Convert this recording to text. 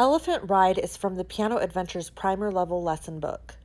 Elephant Ride is from the Piano Adventures primer level lesson book.